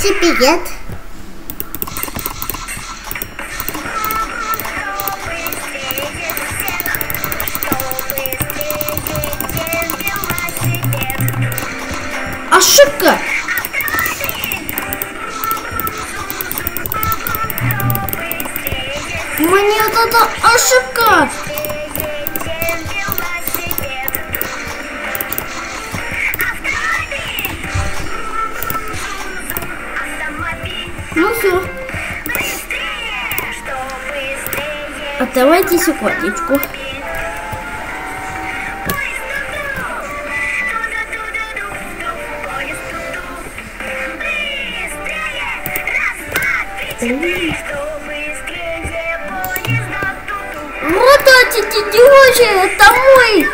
Всем привет. Ошибка! Мне вот это ошибка! Все, отдавайте секундочку. Вот эти девочки, это мой